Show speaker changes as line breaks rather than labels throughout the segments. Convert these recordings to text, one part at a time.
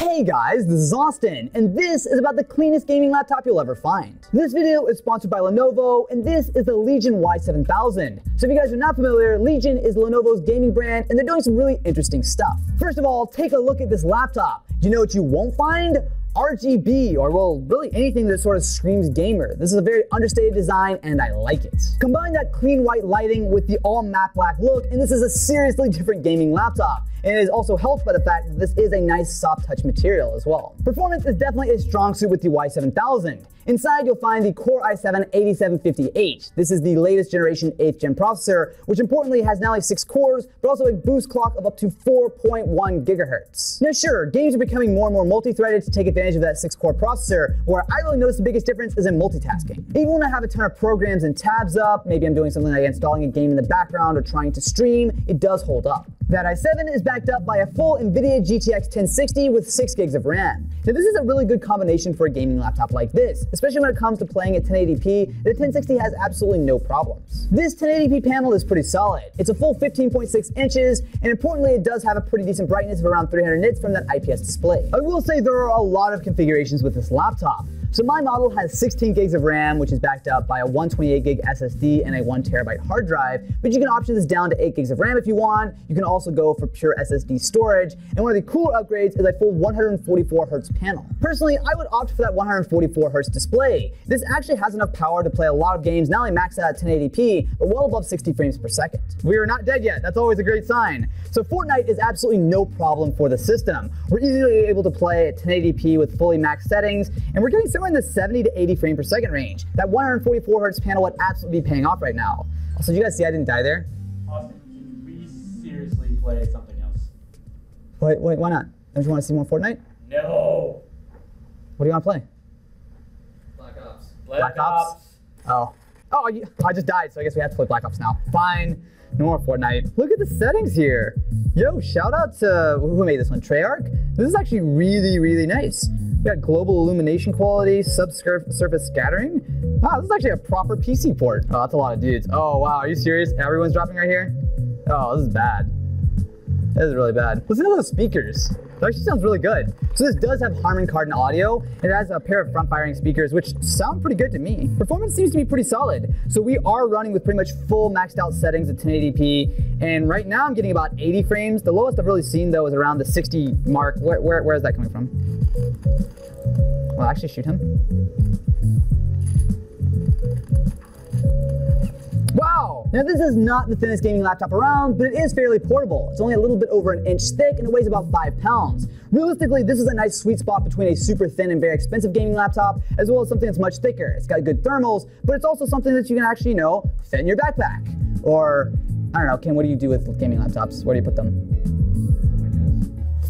Hey guys, this is Austin, and this is about the cleanest gaming laptop you'll ever find. This video is sponsored by Lenovo, and this is the Legion Y7000. So if you guys are not familiar, Legion is Lenovo's gaming brand, and they're doing some really interesting stuff. First of all, take a look at this laptop. Do you know what you won't find? RGB, or well, really anything that sort of screams gamer. This is a very understated design and I like it. Combine that clean white lighting with the all matte black look and this is a seriously different gaming laptop. And it is also helped by the fact that this is a nice soft touch material as well. Performance is definitely a strong suit with the Y7000. Inside, you'll find the Core i7-8750H. This is the latest generation 8th gen processor, which importantly has not only 6 cores, but also a boost clock of up to 4.1 gigahertz. Now sure, games are becoming more and more multi-threaded to take advantage of that 6-core processor, where I really notice the biggest difference is in multitasking. Even when I have a ton of programs and tabs up, maybe I'm doing something like installing a game in the background or trying to stream, it does hold up. That i7 is backed up by a full NVIDIA GTX 1060 with 6 gigs of RAM. Now this is a really good combination for a gaming laptop like this, especially when it comes to playing at 1080p, the 1060 has absolutely no problems. This 1080p panel is pretty solid. It's a full 15.6 inches, and importantly it does have a pretty decent brightness of around 300 nits from that IPS display. I will say there are a lot of configurations with this laptop. So my model has 16 gigs of RAM, which is backed up by a 128 gig SSD and a one terabyte hard drive, but you can option this down to 8 gigs of RAM if you want. You can also go for pure SSD storage, and one of the cooler upgrades is a full 144 hertz panel. Personally, I would opt for that 144 hertz display. This actually has enough power to play a lot of games, not only maxed out at 1080p, but well above 60 frames per second. We are not dead yet, that's always a great sign. So Fortnite is absolutely no problem for the system. We're easily able to play at 1080p with fully maxed settings, and we're getting somewhere in the 70 to 80 frame per second range. That 144 hertz panel would absolutely be paying off right now. So, you guys see I didn't die there?
Austin, can we seriously play something else?
Wait, wait, why not? Don't you want to see more Fortnite?
No.
What do you want to play?
Black Ops.
Black Ops? Oh. Oh, I just died, so I guess we have to play Black Ops now. Fine. No more Fortnite. Look at the settings here. Yo, shout out to who made this one? Treyarch? This is actually really, really nice. We got global illumination quality, subsurface scattering. Wow, this is actually a proper PC port. Oh, that's a lot of dudes. Oh, wow, are you serious? Everyone's dropping right here? Oh, this is bad. This is really bad. Listen to those speakers. It actually sounds really good. So this does have Harman Kardon audio. It has a pair of front-firing speakers, which sound pretty good to me. Performance seems to be pretty solid. So we are running with pretty much full maxed out settings at 1080p, and right now I'm getting about 80 frames. The lowest I've really seen though is around the 60 mark. Where, where, where is that coming from? Well, actually shoot him. Wow! Now this is not the thinnest gaming laptop around, but it is fairly portable. It's only a little bit over an inch thick and it weighs about five pounds. Realistically, this is a nice sweet spot between a super thin and very expensive gaming laptop, as well as something that's much thicker. It's got good thermals, but it's also something that you can actually, you know, fit in your backpack. Or, I don't know, Ken, what do you do with gaming laptops? Where do you put them?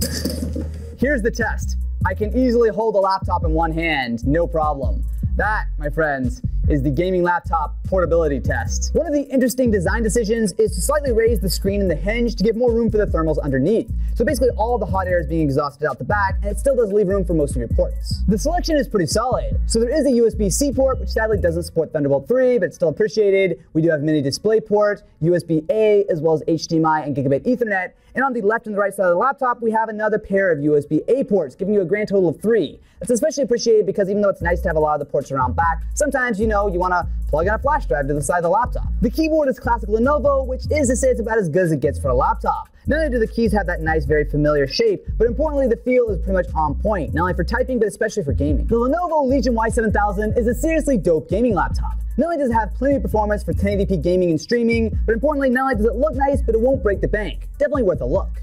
Oh Here's the test. I can easily hold a laptop in one hand, no problem. That, my friends, is the gaming laptop portability test. One of the interesting design decisions is to slightly raise the screen and the hinge to give more room for the thermals underneath. So basically all the hot air is being exhausted out the back and it still does leave room for most of your ports. The selection is pretty solid. So there is a USB-C port, which sadly doesn't support Thunderbolt 3, but it's still appreciated. We do have mini display port, USB-A, as well as HDMI and gigabit ethernet. And on the left and the right side of the laptop, we have another pair of USB-A ports, giving you a grand total of three. That's especially appreciated because even though it's nice to have a lot of the ports around back, sometimes, you know, you want to plug in a flash drive to the side of the laptop. The keyboard is classic Lenovo, which is to say it's about as good as it gets for a laptop. Not only do the keys have that nice, very familiar shape, but importantly, the feel is pretty much on point, not only for typing, but especially for gaming. The Lenovo Legion Y7000 is a seriously dope gaming laptop. Not only does it have plenty of performance for 1080p gaming and streaming, but importantly, not only does it look nice, but it won't break the bank. Definitely worth a look.